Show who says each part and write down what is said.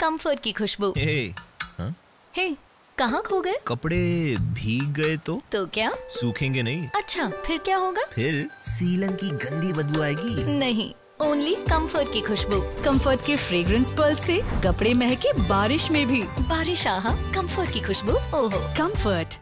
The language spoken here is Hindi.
Speaker 1: कंफर्ट की खुशबू।
Speaker 2: हे
Speaker 1: हे कहाँ खो गए?
Speaker 2: कपड़े भीग गए तो?
Speaker 1: तो क्या?
Speaker 2: सूखेंगे नहीं।
Speaker 1: अच्छा फिर क्या होगा?
Speaker 2: फिर? सीलन की गंदी बदबू आएगी।
Speaker 1: नहीं ओनली कंफर्ट की खुशबू।
Speaker 3: कंफर्ट के फ्रेग्रेंस पर्ल से कपड़े महके बारिश में भी।
Speaker 1: बारिश आहा कंफर्ट की खुशबू? ओहो।
Speaker 3: कंफर्ट